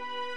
you